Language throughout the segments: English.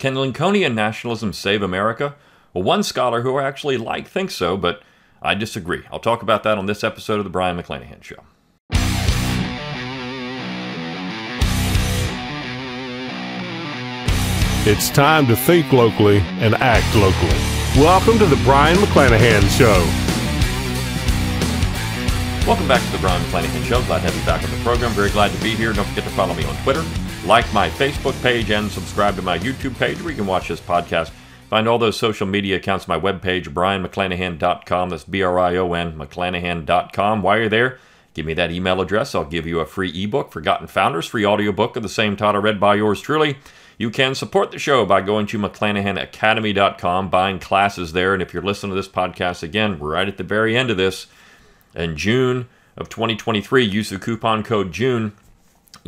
Can Lincolnian nationalism save America? Well, one scholar who I actually like thinks so, but I disagree. I'll talk about that on this episode of The Brion McClanahan Show. It's time to think locally and act locally. Welcome to the Brion McClanahan Show. Welcome back to the Brion McClanahan Show. Glad to have you back on the program. Very glad to be here. Don't forget to follow me on Twitter, like my Facebook page, and subscribe to my YouTube page where you can watch this podcast. Find all those social media accounts on my webpage, brionmcclanahan.com. That's B R I O N, McClanahan.com. While you're there, give me that email address. I'll give you a free ebook, Forgotten Founders, free audiobook of the same title read by yours truly. You can support the show by going to McClanahanacademy.com, buying classes there. And if you're listening to this podcast again, right at the very end of this. In June of 2023, use the coupon code JUNE,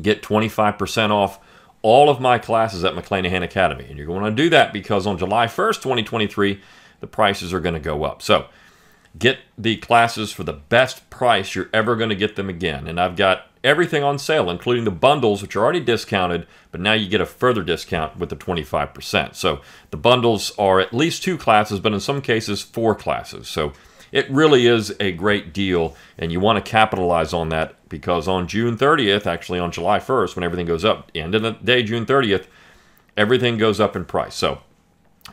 get 25% off all of my classes at McClanahan Academy. And you're going to do that because on July 1st, 2023, the prices are going to go up. So get the classes for the best price you're ever going to get them again. And I've got everything on sale, including the bundles, which are already discounted, but now you get a further discount with the 25%. So the bundles are at least two classes, but in some cases, four classes. So it really is a great deal, and you want to capitalize on that because on June 30th, actually on July 1st, when everything goes up, end of the day, June 30th, everything goes up in price. So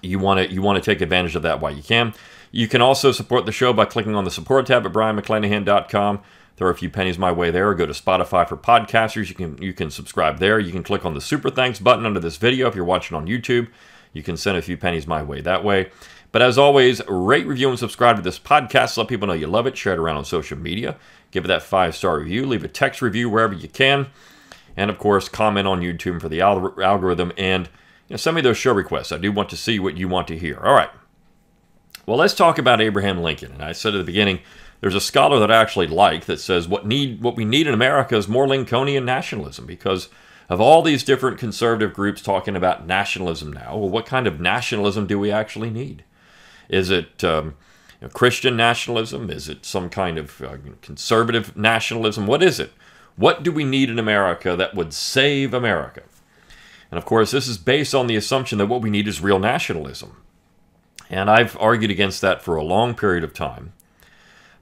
you want to you want to take advantage of that while you can. You can also support the show by clicking on the support tab at brionmcclanahan.com. Throw a few pennies my way there, or go to Spotify for podcasters. You can you can subscribe there. You can click on the super thanks button under this video if you're watching on YouTube. You can send a few pennies my way that way. But as always, rate, review, and subscribe to this podcast. Let people know you love it. Share it around on social media. Give it that five star review. Leave a text review wherever you can. And of course, comment on YouTube for the algorithm and you know, send me those show requests. I do want to see what you want to hear. All right. Well, let's talk about Abraham Lincoln. And I said at the beginning, there's a scholar that I actually like that says what need what we need in America is more Lincolnian nationalism because of all these different conservative groups talking about nationalism now. Well, what kind of nationalism do we actually need? Is it um, you know, Christian nationalism? Is it some kind of uh, conservative nationalism? What is it? What do we need in America that would save America? And of course, this is based on the assumption that what we need is real nationalism. And I've argued against that for a long period of time.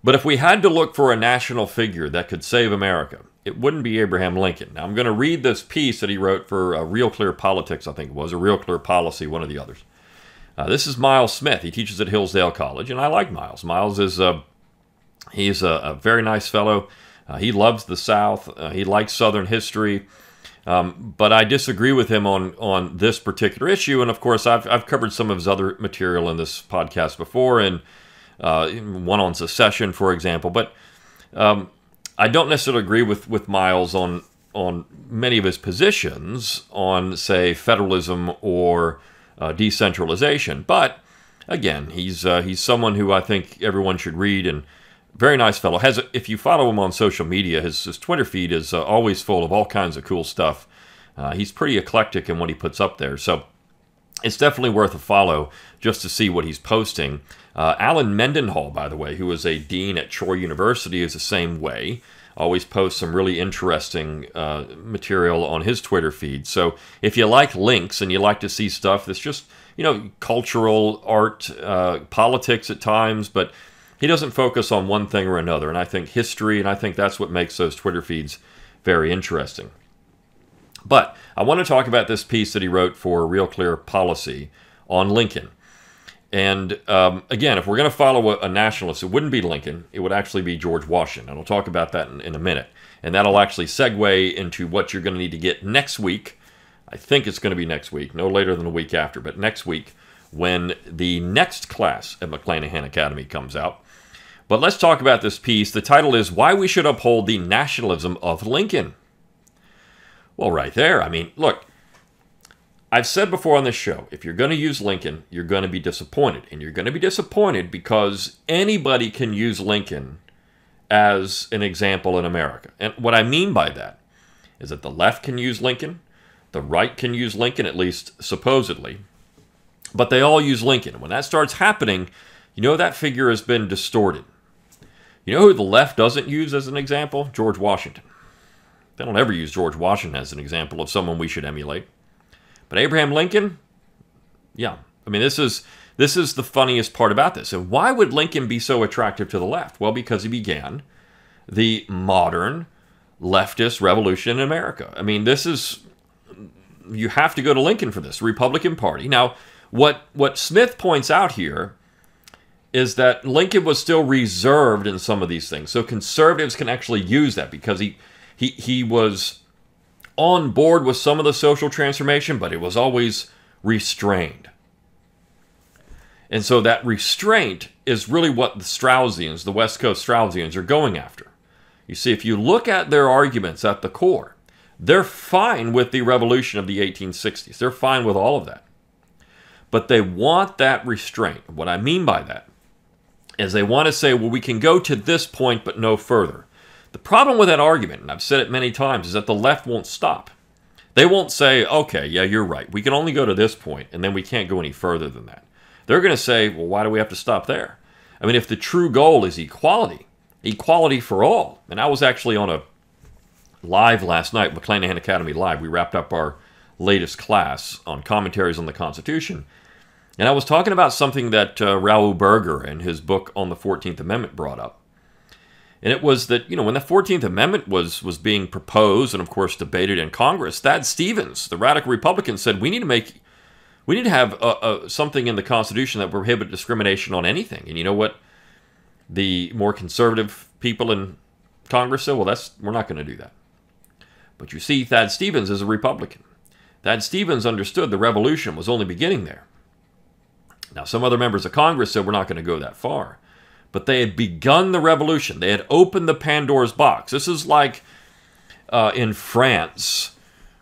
But if we had to look for a national figure that could save America, it wouldn't be Abraham Lincoln. Now, I'm going to read this piece that he wrote for uh, Real Clear Politics, I think it was, or Real Clear Policy, one of the others. Uh, this is Miles Smith. He teaches at Hillsdale College, and I like Miles. Miles is a, he's a, a very nice fellow. Uh, he loves the South. Uh, he likes Southern history. Um, but I disagree with him on on this particular issue. And of course, I've, I've covered some of his other material in this podcast before, and uh, one on secession, for example. But um, I don't necessarily agree with, with Miles on on many of his positions on, say, federalism or uh, decentralization. But again, he's uh, he's someone who I think everyone should read and very nice fellow. Has if you follow him on social media, his, his Twitter feed is uh, always full of all kinds of cool stuff. Uh, he's pretty eclectic in what he puts up there, so it's definitely worth a follow just to see what he's posting. Uh, Alan Mendenhall, by the way, who is a dean at Troy University, is the same way. Always posts some really interesting uh, material on his Twitter feed. So if you like links and you like to see stuff that's just, you know, cultural, art, uh, politics at times, but he doesn't focus on one thing or another. And I think history, and I think that's what makes those Twitter feeds very interesting. But I want to talk about this piece that he wrote for Real Clear Policy on Lincoln. And um, again, if we're going to follow a, a, nationalist, it wouldn't be Lincoln. It would actually be George Washington. And I'll talk about that in, in a minute. And that'll actually segue into what you're going to need to get next week. I think it's going to be next week, no later than the week after, but next week when the next class at McClanahan Academy comes out. But let's talk about this piece. The title is Why We Should Uphold the Nationalism of Lincoln. Well, right there. I mean, look, I've said before on this show, if you're going to use Lincoln, you're going to be disappointed. And you're going to be disappointed because anybody can use Lincoln as an example in America. And what I mean by that is that the left can use Lincoln, the right can use Lincoln, at least supposedly, but they all use Lincoln. And when that starts happening, you know that figure has been distorted. You know who the left doesn't use as an example? George Washington. They don't ever use George Washington as an example of someone we should emulate. But Abraham Lincoln, Yeah. I mean, this is this is the funniest part about this. And why would Lincoln be so attractive to the left? Well, because he began the modern leftist revolution in America. I mean, this is you have to go to Lincoln for this. Republican Party. Now, what what Smith points out here is that Lincoln was still reserved in some of these things. So conservatives can actually use that because he he he was on board with some of the social transformation, but it was always restrained. And so that restraint is really what the Straussians, the West Coast Straussians, are going after. You see, if you look at their arguments at the core, they're fine with the revolution of the 1860s. They're fine with all of that. But they want that restraint. What I mean by that is they want to say, well, we can go to this point, but no further. The problem with that argument, and I've said it many times, is that the left won't stop. They won't say, okay, yeah, you're right. We can only go to this point, and then we can't go any further than that. They're going to say, well, why do we have to stop there? I mean, if the true goal is equality, equality for all, and I was actually on a live last night, McClanahan Academy Live, we wrapped up our latest class on commentaries on the Constitution. And I was talking about something that uh, Raoul Berger in his book on the 14th Amendment brought up. And it was that, you know, when the 14th Amendment was, was being proposed and, of course, debated in Congress, Thad Stevens, the radical Republican, said we need to make, we need to have a, a, something in the Constitution that prohibit discrimination on anything. And you know what? The more conservative people in Congress said, well, that's, we're not going to do that. But you see, Thad Stevens is a Republican. Thad Stevens understood the revolution was only beginning there. Now, some other members of Congress said we're not going to go that far. But they had begun the revolution. They had opened the Pandora's box. This is like uh, in France,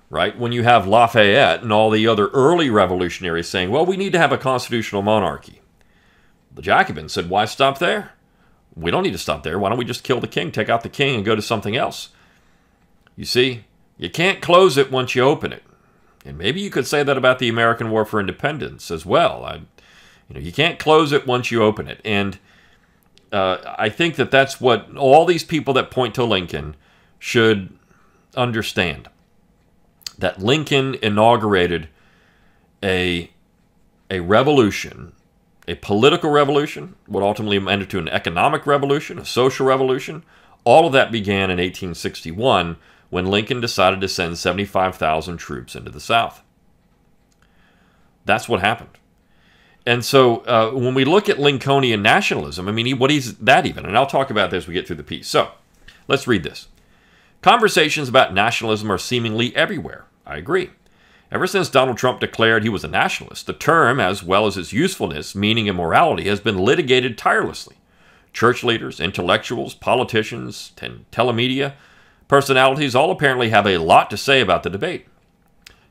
right? When you have Lafayette and all the other early revolutionaries saying, well, we need to have a constitutional monarchy. The Jacobins said, why stop there? We don't need to stop there. Why don't we just kill the king, take out the king, and go to something else? You see, you can't close it once you open it. And maybe you could say that about the American War for Independence as well. I, you know, you can't close it once you open it. And uh, I think that that's what all these people that point to Lincoln should understand. That Lincoln inaugurated a a revolution, a political revolution, what ultimately ended to an economic revolution, a social revolution. All of that began in 1861 when Lincoln decided to send 75,000 troops into the South. That's what happened. And so uh, when we look at Lincolnian nationalism, I mean, what is that even? And I'll talk about this as we get through the piece. So let's read this. Conversations about nationalism are seemingly everywhere. I agree. Ever since Donald Trump declared he was a nationalist, the term, as well as its usefulness, meaning, and morality, has been litigated tirelessly. Church leaders, intellectuals, politicians, and telemedia, personalities all apparently have a lot to say about the debate.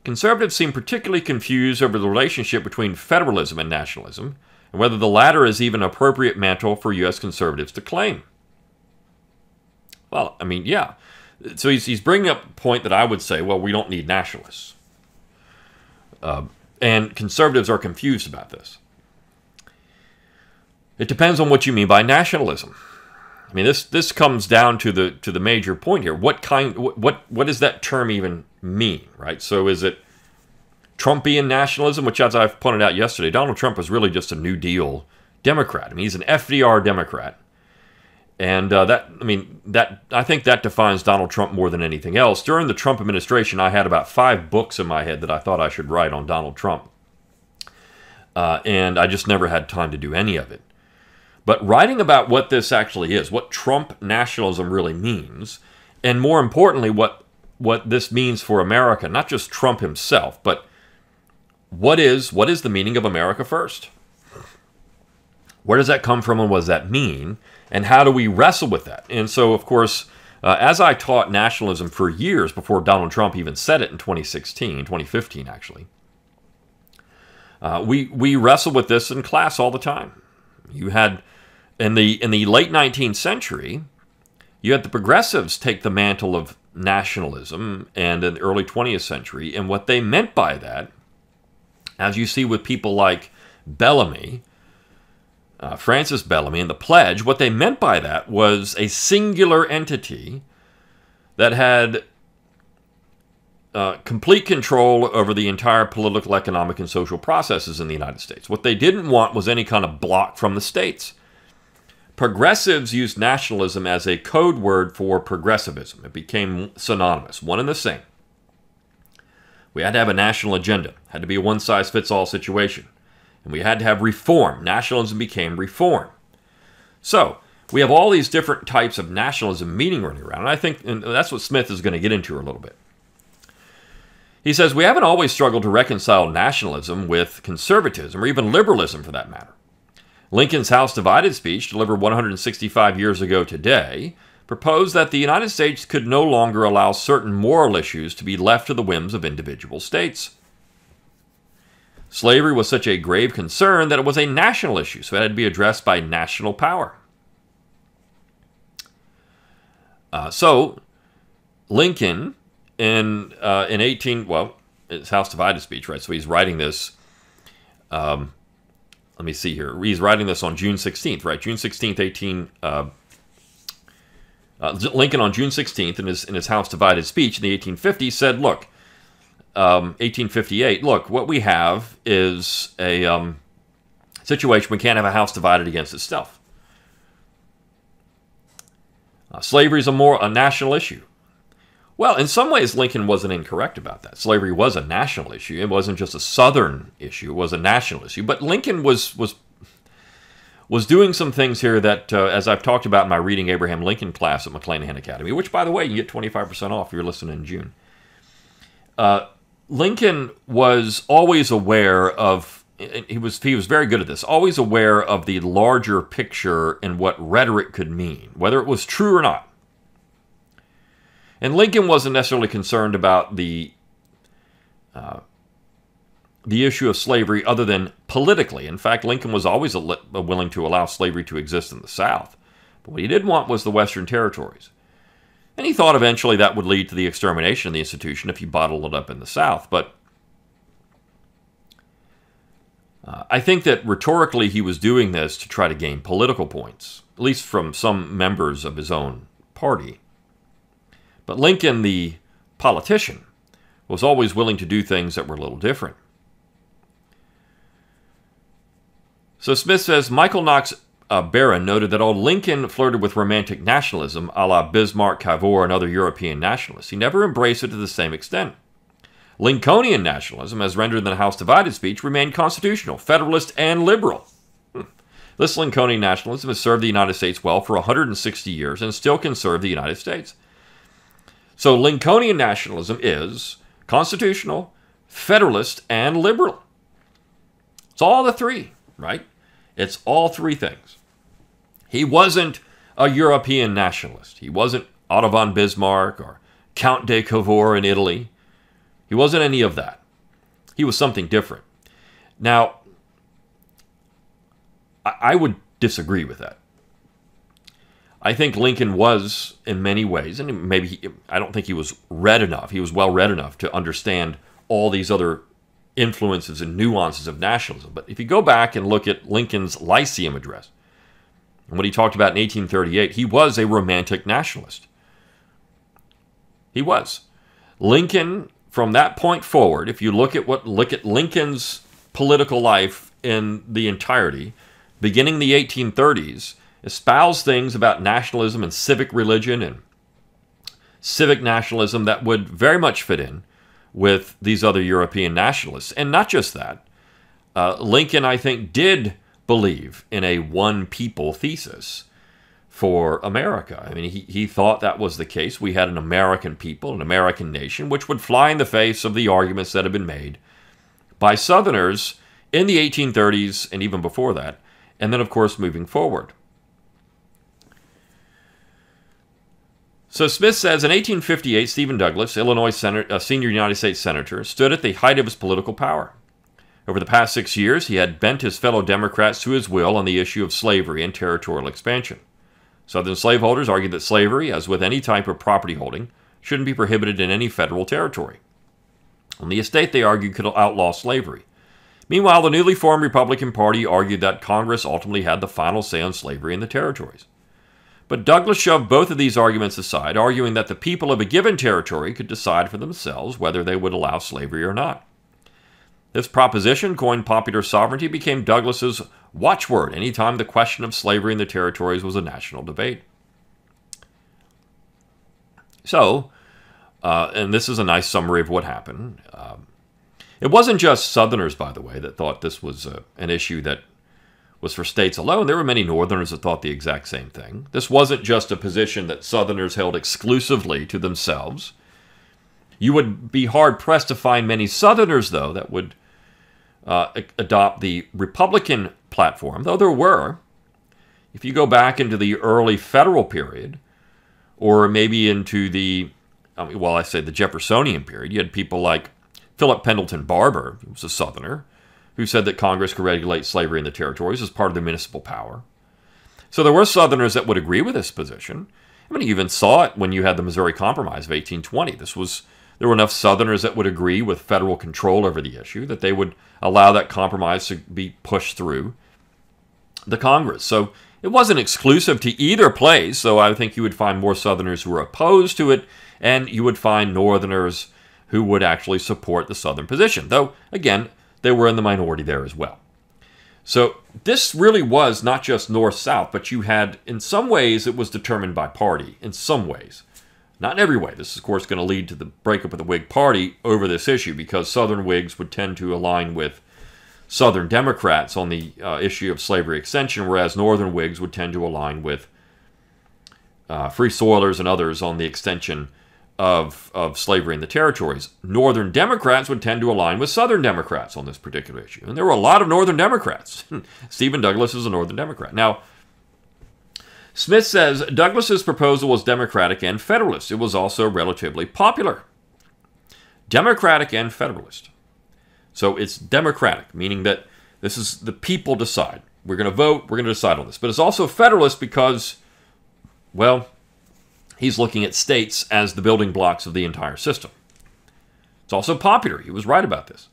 Conservatives seem particularly confused over the relationship between federalism and nationalism, and whether the latter is even an appropriate mantle for U.S. conservatives to claim. Well, I mean, yeah. So he's, he's bringing up a point that I would say, well, we don't need nationalists. Uh, and conservatives are confused about this. It depends on what you mean by nationalism. I mean, this this comes down to the to the major point here. What kind what what does that term even mean, right? So is it Trumpian nationalism, which as I've pointed out yesterday, Donald Trump was really just a New Deal Democrat. I mean, he's an FDR Democrat, and uh, that I mean that I think that defines Donald Trump more than anything else. During the Trump administration, I had about five books in my head that I thought I should write on Donald Trump, uh, and I just never had time to do any of it. But writing about what this actually is, what Trump nationalism really means, and more importantly, what what this means for America, not just Trump himself, but what is what is the meaning of America first? Where does that come from and what does that mean? And how do we wrestle with that? And so, of course, uh, as I taught nationalism for years before Donald Trump even said it in 2016, 2015 actually, uh, we, we wrestle with this in class all the time. You had in the in the late 19th century, you had the progressives take the mantle of nationalism and in the early 20th century, and what they meant by that, as you see with people like Bellamy, uh, Francis Bellamy, and the Pledge, what they meant by that was a singular entity that had uh, complete control over the entire political, economic, and social processes in the United States. What they didn't want was any kind of block from the states. Progressives used nationalism as a code word for progressivism. It became synonymous, one and the same. We had to have a national agenda. It had to be a one size fits all situation. And we had to have reform. Nationalism became reform. So, we have all these different types of nationalism meaning running around. And I think and that's what Smith is going to get into a little bit. He says, We haven't always struggled to reconcile nationalism with conservatism, or even liberalism for that matter. Lincoln's House Divided speech, delivered 165 years ago today, proposed that the United States could no longer allow certain moral issues to be left to the whims of individual states. Slavery was such a grave concern that it was a national issue, so it had to be addressed by national power. Uh, so, Lincoln in uh, in 18 well it's house divided speech right so he's writing this um, let me see here he's writing this on june 16th right june 16th 18 uh, uh, lincoln on june 16th in his in his house divided speech in the 1850s said look um, 1858 look what we have is a um, situation we can't have a house divided against itself uh, slavery is a more a national issue well, in some ways, Lincoln wasn't incorrect about that. Slavery was a national issue. It wasn't just a Southern issue; it was a national issue. But Lincoln was was was doing some things here that, uh, as I've talked about in my reading Abraham Lincoln class at McClanahan Academy, which, by the way, you get twenty five percent off if you're listening in June. Uh, Lincoln was always aware of he was he was very good at this. Always aware of the larger picture and what rhetoric could mean, whether it was true or not. And Lincoln wasn't necessarily concerned about the uh, the issue of slavery other than politically. In fact, Lincoln was always li- willing to allow slavery to exist in the South. But what he did want was the Western territories. And he thought eventually that would lead to the extermination of the institution if he bottled it up in the South. But uh, I think that rhetorically he was doing this to try to gain political points, at least from some members of his own party. But Lincoln, the politician, was always willing to do things that were a little different. So Smith says Michael Knox uh, Beran noted that although Lincoln flirted with romantic nationalism, a la Bismarck, Cavour, and other European nationalists, he never embraced it to the same extent. Lincolnian nationalism, as rendered in the House Divided speech, remained constitutional, federalist, and liberal. Hmm. This Lincolnian nationalism has served the United States well for 160 years and still can serve the United States. So Lincolnian nationalism is constitutional, federalist, and liberal. It's all the three, right? It's all three things. He wasn't a European nationalist. He wasn't Otto von Bismarck or Count de Cavour in Italy. He wasn't any of that. He was something different. Now, I would disagree with that. I think Lincoln was, in many ways, and maybe he, I don't think he was read enough. He was well read enough to understand all these other influences and nuances of nationalism. But if you go back and look at Lincoln's Lyceum address, and what he talked about in 1838, he was a romantic nationalist. He was. Lincoln, from that point forward, if you look at what look at Lincoln's political life in the entirety, beginning the 1830s, espouse things about nationalism and civic religion and civic nationalism that would very much fit in with these other European nationalists. And not just that, uh, Lincoln, I think, did believe in a one people thesis for America. I mean, he, he thought that was the case. We had an American people, an American nation, which would fly in the face of the arguments that had been made by Southerners in the 1830s and even before that, and then, of course, moving forward. So Smith says in 1858, Stephen Douglas, Illinois Senator, uh, senior United States Senator, stood at the height of his political power. Over the past six years, he had bent his fellow Democrats to his will on the issue of slavery and territorial expansion. Southern slaveholders argued that slavery, as with any type of property holding, shouldn't be prohibited in any federal territory. On the estate, they argued, could outlaw slavery. Meanwhile, the newly formed Republican Party argued that Congress ultimately had the final say on slavery in the territories. But Douglas shoved both of these arguments aside, arguing that the people of a given territory could decide for themselves whether they would allow slavery or not. This proposition, coined popular sovereignty, became Douglas's watchword anytime the question of slavery in the territories was a national debate. So, uh, and this is a nice summary of what happened. Um, it wasn't just Southerners, by the way, that thought this was uh, an issue that was for states alone. There were many Northerners that thought the exact same thing. This wasn't just a position that Southerners held exclusively to themselves. You would be hard pressed to find many Southerners, though, that would uh, adopt the Republican platform, though there were. If you go back into the early federal period, or maybe into the, well, I say the Jeffersonian period, you had people like Philip Pendleton Barbour, who was a Southerner, who said that Congress could regulate slavery in the territories as part of the municipal power. So there were Southerners that would agree with this position. I mean, you even saw it when you had the Missouri Compromise of 1820. This was there were enough Southerners that would agree with federal control over the issue that they would allow that compromise to be pushed through the Congress. So it wasn't exclusive to either place, so I think you would find more Southerners who were opposed to it, and you would find Northerners who would actually support the Southern position. Though, again, they were in the minority there as well. So this really was not just north south, but you had, in some ways, it was determined by party, in some ways. Not in every way. This is, of course, going to lead to the breakup of the Whig Party over this issue because Southern Whigs would tend to align with Southern Democrats on the uh, issue of slavery extension, whereas Northern Whigs would tend to align with uh, Free Soilers and others on the extension of, of slavery in the territories. Northern Democrats would tend to align with Southern Democrats on this particular issue. And there were a lot of Northern Democrats. Hmm. Stephen Douglas is a Northern Democrat. Now, Smith says Douglas's proposal was Democratic and Federalist. It was also relatively popular. Democratic and Federalist. So it's Democratic, meaning that this is the people decide. We're going to vote, we're going to decide on this. But it's also Federalist because, well, he's looking at states as the building blocks of the entire system. It's also popular. He was right about this.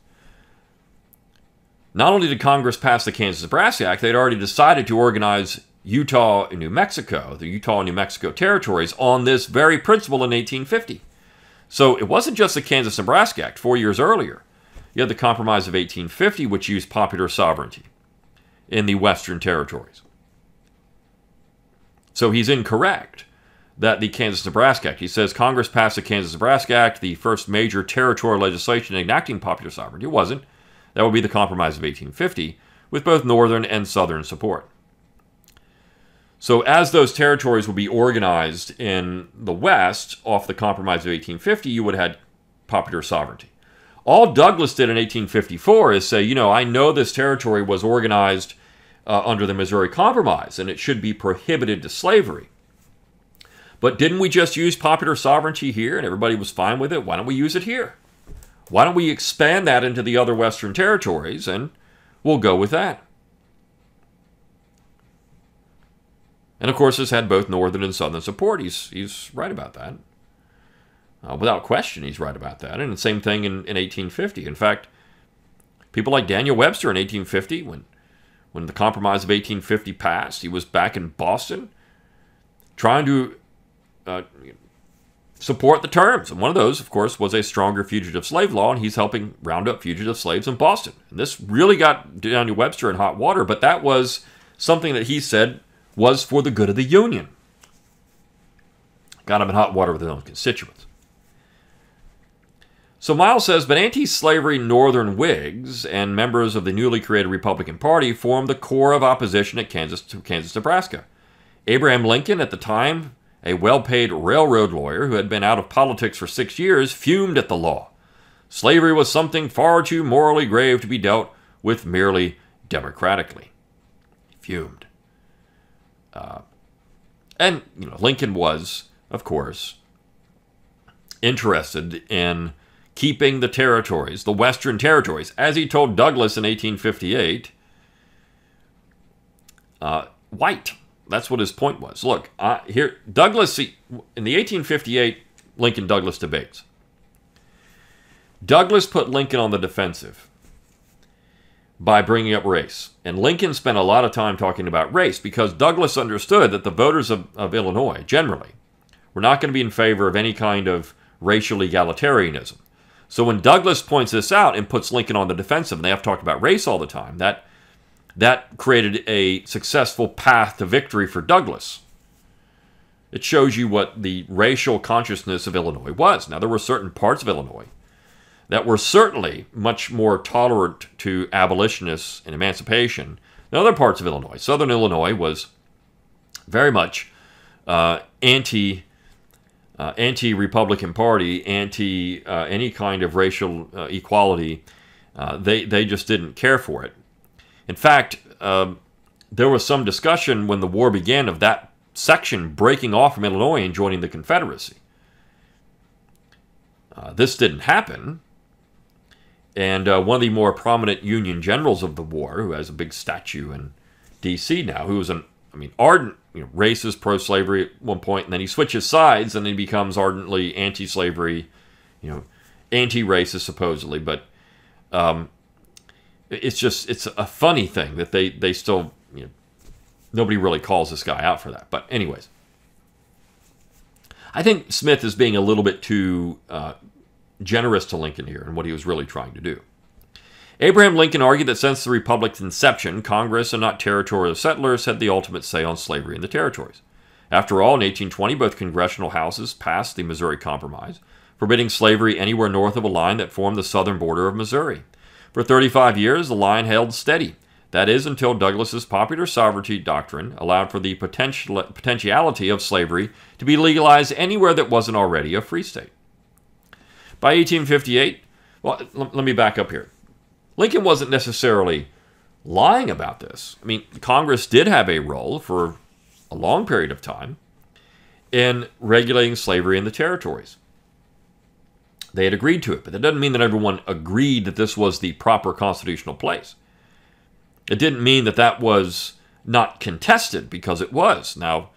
Not only did Congress pass the Kansas Nebraska Act, they'd already decided to organize Utah and New Mexico, the Utah and New Mexico territories, on this very principle in 1850. So it wasn't just the Kansas Nebraska Act four years earlier. You had the Compromise of 1850, which used popular sovereignty in the Western territories. So he's incorrect that the Kansas Nebraska Act. He says Congress passed the Kansas Nebraska Act, the first major territorial legislation enacting popular sovereignty. It wasn't. That would be the Compromise of 1850, with both Northern and Southern support. So, as those territories would be organized in the West off the Compromise of 1850, you would have had popular sovereignty. All Douglas did in 1854 is say, you know, I know this territory was organized uh, under the Missouri Compromise and it should be prohibited to slavery. But didn't we just use popular sovereignty here and everybody was fine with it? Why don't we use it here? Why don't we expand that into the other Western territories and we'll go with that? And of course, this had both Northern and Southern support. He's, he's right about that. Uh, without question, he's right about that. And the same thing in, in 1850. In fact, people like Daniel Webster in 1850, when, when the Compromise of 1850 passed, he was back in Boston trying to uh, support the terms. And one of those, of course, was a stronger fugitive slave law, and he's helping round up fugitive slaves in Boston. And this really got Daniel Webster in hot water, but that was something that he said was for the good of the Union. Got him in hot water with his own constituents. So Miles says, but anti slavery Northern Whigs and members of the newly created Republican Party formed the core of opposition at Kansas Kansas, Nebraska. Abraham Lincoln, at the time a well paid railroad lawyer who had been out of politics for six years, fumed at the law. Slavery was something far too morally grave to be dealt with merely democratically. Fumed. Uh, and, you know, Lincoln was, of course, interested in keeping the territories, the Western territories, as he told Douglas in 1858, uh, white. That's what his point was. Look, uh, here, Douglas, in the 1858 Lincoln Douglas debates, Douglas put Lincoln on the defensive by bringing up race. And Lincoln spent a lot of time talking about race because Douglas understood that the voters of, of Illinois, generally, were not going to be in favor of any kind of racial egalitarianism. So when Douglas points this out and puts Lincoln on the defensive, and they have talked about race all the time, that that created a successful path to victory for Douglas. It shows you what the racial consciousness of Illinois was. Now, there were certain parts of Illinois that were certainly much more tolerant to abolitionists and emancipation than other parts of Illinois. Southern Illinois was very much uh, anti uh, anti Republican Party, anti uh, any kind of racial uh, equality. Uh, they they just didn't care for it. In fact, um, there was some discussion when the war began of that section breaking off from Illinois and joining the Confederacy. Uh, this didn't happen and uh, one of the more prominent Union generals of the war, who has a big statue in D.C. now, who was an, I mean, ardent, you know, racist, pro-slavery at one point, and then he switches sides, and he becomes ardently anti-slavery, you know, anti-racist supposedly. But um, it's just, it's a funny thing that they they still, you know, nobody really calls this guy out for that. But anyways. I think Smith is being a little bit too uh, generous to Lincoln here and what he was really trying to do. Abraham Lincoln argued that since the Republic's inception, Congress and not territorial settlers had the ultimate say on slavery in the territories. After all, in 1820, both congressional houses passed the Missouri Compromise, forbidding slavery anywhere north of a line that formed the southern border of Missouri. For 35 years, the line held steady. That is, until Douglas's popular sovereignty doctrine allowed for the potential, potentiality of slavery to be legalized anywhere that wasn't already a free state. By 1858, well, let me back up here. Lincoln wasn't necessarily lying about this. I mean, Congress did have a role for a long period of time in regulating slavery in the territories. They had agreed to it, but that doesn't mean that everyone agreed that this was the proper constitutional place. It didn't mean that that was not contested because it was. Now,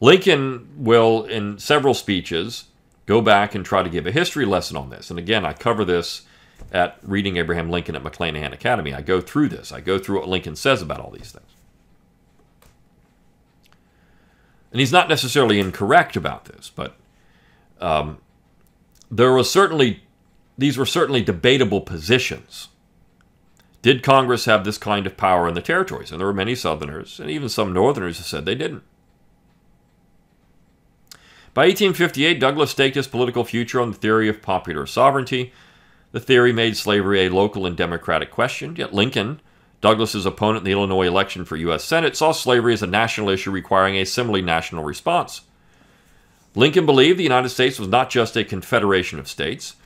Lincoln will, in several speeches, go back and try to give a history lesson on this. And again, I cover this at Reading Abraham Lincoln at McClanahan Academy. I go through this. I go through what Lincoln says about all these things. And he's not necessarily incorrect about this, but um, there was certainly these were certainly debatable positions. Did Congress have this kind of power in the territories? And there were many Southerners and even some Northerners who said they didn't. By 1858, Douglas staked his political future on the theory of popular sovereignty. The theory made slavery a local and democratic question, yet Lincoln, Douglas's opponent in the Illinois election for U.S. Senate, saw slavery as a national issue requiring a similarly national response. Lincoln believed the United States was not just a confederation of states,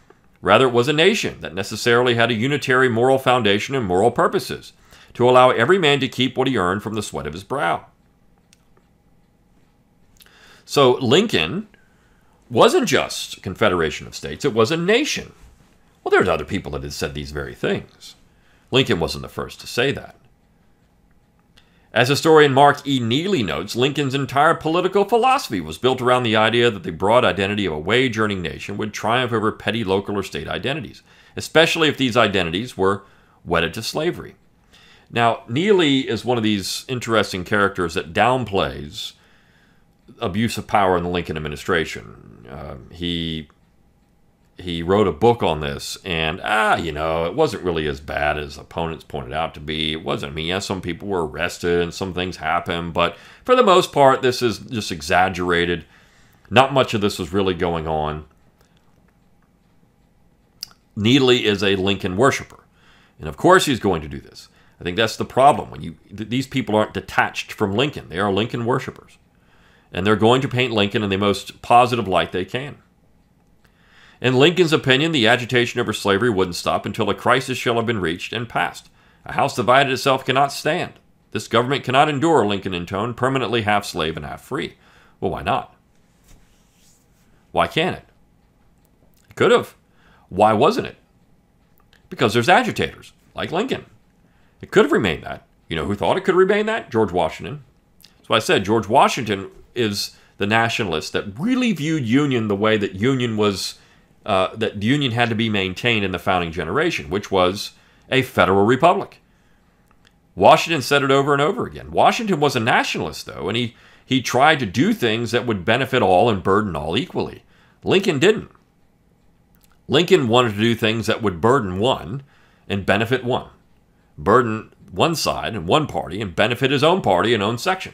rather, it was a nation that necessarily had a unitary moral foundation and moral purposes to allow every man to keep what he earned from the sweat of his brow. So Lincoln wasn't just a confederation of states, it was a nation. Well, there's other people that had said these very things. Lincoln wasn't the first to say that. As historian Mark E. Neely notes, Lincoln's entire political philosophy was built around the idea that the broad identity of a wage earning nation would triumph over petty local or state identities, especially if these identities were wedded to slavery. Now, Neely is one of these interesting characters that downplays abuse of power in the Lincoln administration. Uh, he he wrote a book on this, and ah, you know, it wasn't really as bad as opponents pointed out to be. It wasn't. I mean, yes, some people were arrested and some things happened, but for the most part, this is just exaggerated. Not much of this was really going on. Neely is a Lincoln worshiper, and of course, he's going to do this. I think that's the problem when you th- these people aren't detached from Lincoln; they are Lincoln worshipers and they're going to paint Lincoln in the most positive light they can. In Lincoln's opinion, the agitation over slavery wouldn't stop until a crisis shall have been reached and passed. A house divided itself cannot stand. This government cannot endure, Lincoln intoned, permanently half slave and half free. Well, why not? Why can't it? It could have. Why wasn't it? Because there's agitators, like Lincoln. It could have remained that. You know who thought it could remain that? George Washington. So I said George Washington is the nationalist that really viewed Union the way that Union was uh, that the Union had to be maintained in the founding generation, which was a federal republic. Washington said it over and over again. Washington was a nationalist, though, and he, he tried to do things that would benefit all and burden all equally. Lincoln didn't. Lincoln wanted to do things that would burden one and benefit one, burden one side and one party and benefit his own party and own section.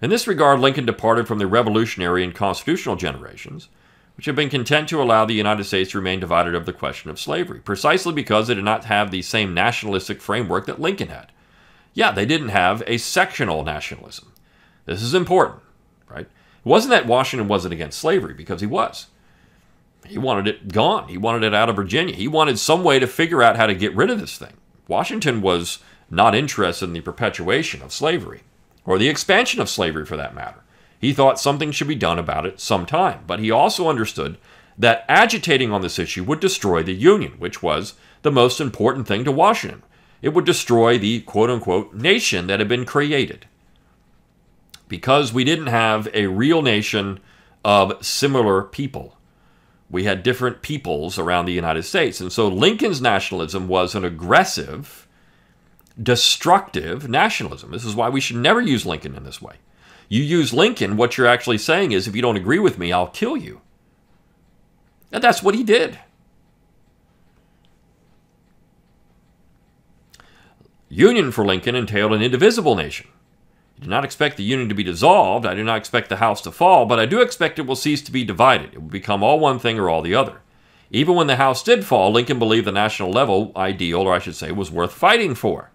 In this regard, Lincoln departed from the revolutionary and constitutional generations, which had been content to allow the United States to remain divided over the question of slavery, precisely because they did not have the same nationalistic framework that Lincoln had. Yeah, they didn't have a sectional nationalism. This is important, right? It wasn't that Washington wasn't against slavery, because he was. He wanted it gone. He wanted it out of Virginia. He wanted some way to figure out how to get rid of this thing. Washington was not interested in the perpetuation of slavery or the expansion of slavery for that matter. He thought something should be done about it sometime, but he also understood that agitating on this issue would destroy the Union, which was the most important thing to Washington. It would destroy the quote unquote nation that had been created. Because we didn't have a real nation of similar people. We had different peoples around the United States. And so Lincoln's nationalism was an aggressive, destructive nationalism. This is why we should never use Lincoln in this way. You use Lincoln, what you're actually saying is if you don't agree with me, I'll kill you. And that's what he did. Union for Lincoln entailed an indivisible nation. I do not expect the Union to be dissolved. I do not expect the House to fall, but I do expect it will cease to be divided. It will become all one thing or all the other. Even when the House did fall, Lincoln believed the national level ideal, or I should say, was worth fighting for.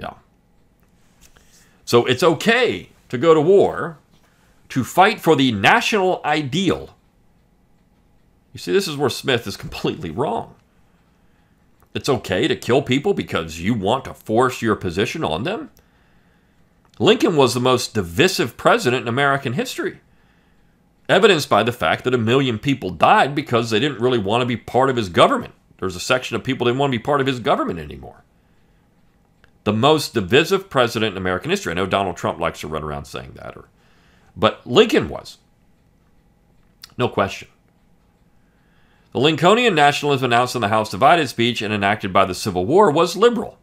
Yeah. So it's okay to go to war to fight for the national ideal. You see, this is where Smith is completely wrong. It's okay to kill people because you want to force your position on them. Lincoln was the most divisive president in American history, evidenced by the fact that a million people died because they didn't really want to be part of his government. There's a section of people that didn't want to be part of his government anymore the most divisive president in American history. I know Donald Trump likes to run around saying that, or, but Lincoln was. No question. The Lincolnian nationalism announced in the House Divided speech and enacted by the Civil War was liberal.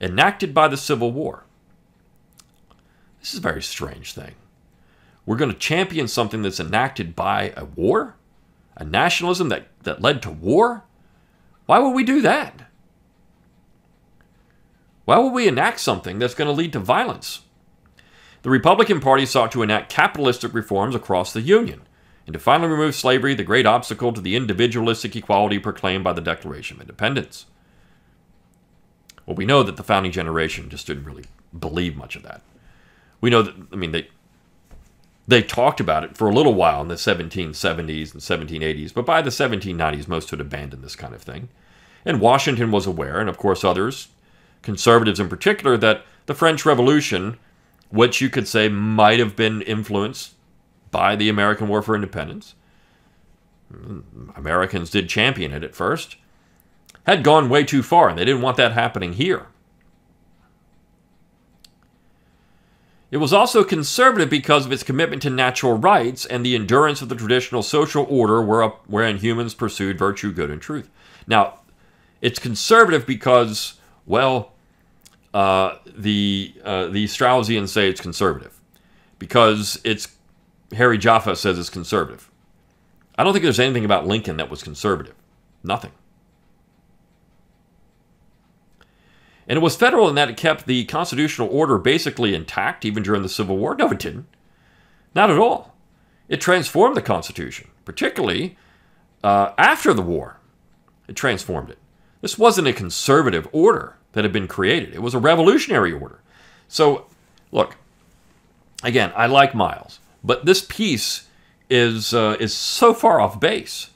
Enacted by the Civil War. This is a very strange thing. We're going to champion something that's enacted by a war? A nationalism that, that led to war? Why would we do that? Why would we enact something that's going to lead to violence? The Republican Party sought to enact capitalistic reforms across the Union and to finally remove slavery, the great obstacle to the individualistic equality proclaimed by the Declaration of Independence. Well, we know that the founding generation just didn't really believe much of that. We know that, I mean, they, they talked about it for a little while in the 1770s and 1780s, but by the 1790s, most had abandoned this kind of thing. And Washington was aware, and of course others, conservatives in particular, that the French Revolution, which you could say might have been influenced by the American War for Independence, mm, Americans did champion it at first, had gone way too far, and they didn't want that happening here. It was also conservative because of its commitment to natural rights and the endurance of the traditional social order wherein humans pursued virtue, good, and truth. Now, it's conservative because, well, uh, the uh, the Straussians say it's conservative because it's Harry Jaffa says it's conservative. I don't think there's anything about Lincoln that was conservative. Nothing. And it was federal in that it kept the constitutional order basically intact even during the Civil War. No, it didn't. Not at all. It transformed the Constitution, particularly uh, after the war. It transformed it. This wasn't a conservative order that had been created. It was a revolutionary order. So, look, again, I like Miles, but this piece is uh, is so far off base.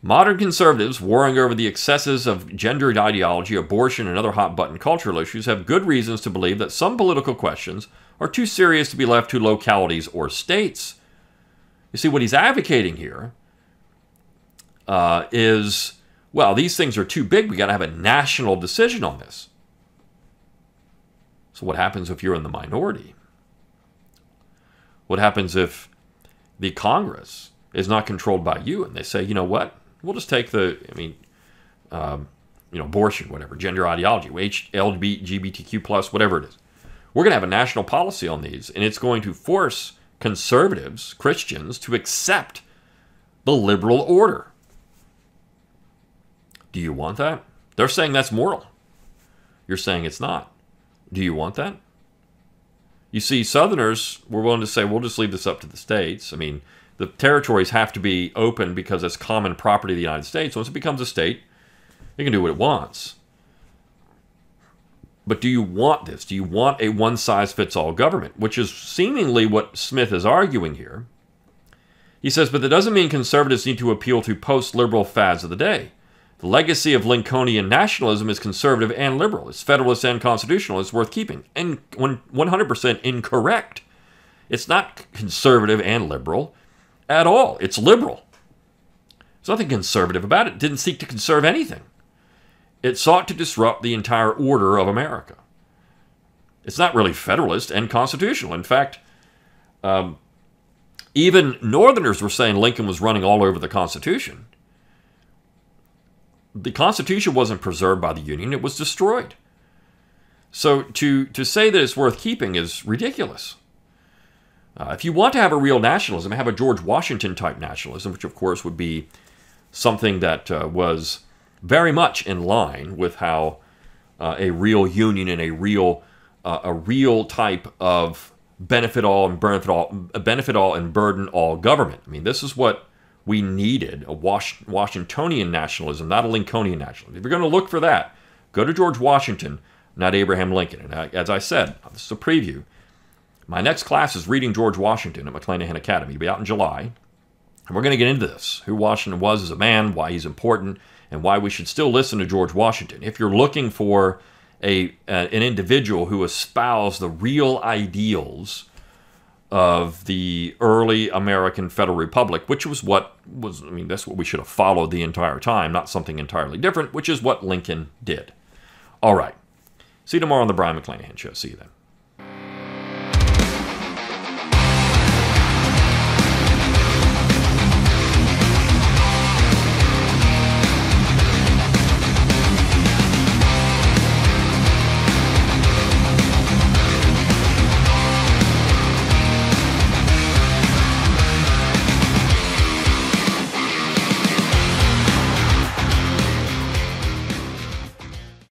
Modern conservatives, warring over the excesses of gendered ideology, abortion, and other hot button cultural issues, have good reasons to believe that some political questions are too serious to be left to localities or states. You see, what he's advocating here uh, is well, these things are too big. We got to have a national decision on this. So, what happens if you're in the minority? What happens if the Congress is not controlled by you. And they say, you know what? We'll just take the, I mean, um, you know, abortion, whatever, gender ideology, LGBTQ plus, whatever it is. We're going to have a national policy on these, and it's going to force conservatives, Christians, to accept the liberal order. Do you want that? They're saying that's moral. You're saying it's not. Do you want that? You see, Southerners were willing to say, we'll just leave this up to the states. I mean, the territories have to be open because it's common property of the United States. Once it becomes a state, it can do what it wants. But do you want this? Do you want a one size fits all government? Which is seemingly what Smith is arguing here. He says, but that doesn't mean conservatives need to appeal to post liberal fads of the day. The legacy of Lincolnian nationalism is conservative and liberal. It's federalist and constitutional. It's worth keeping. And 100% incorrect. It's not conservative and liberal at all. It's liberal. There's nothing conservative about it. it didn't seek to conserve anything. It sought to disrupt the entire order of America. It's not really federalist and constitutional. In fact, um, even Northerners were saying Lincoln was running all over the Constitution the Constitution wasn't preserved by the Union, it was destroyed. So to, to say that it's worth keeping is ridiculous. Uh, if you want to have a real nationalism, have a George Washington type nationalism, which of course would be something that uh, was very much in line with how uh, a real union and a real uh, a real type of benefit all and benefit all benefit all and burden all government. I mean, this is what we needed a Washingtonian nationalism, not a Lincolnian nationalism. If you're going to look for that, go to George Washington, not Abraham Lincoln. And as I said, this is a preview. My next class is reading George Washington at McClanahan Academy. It'll be out in July. And we're going to get into this who Washington was as a man, why he's important, and why we should still listen to George Washington. If you're looking for a, uh, an individual who espoused the real ideals of the early American Federal Republic, which was what was, I mean, that's what we should have followed the entire time, not something entirely different, which is what Lincoln did. All right. See you tomorrow on the Brion McClanahan Show. See you then.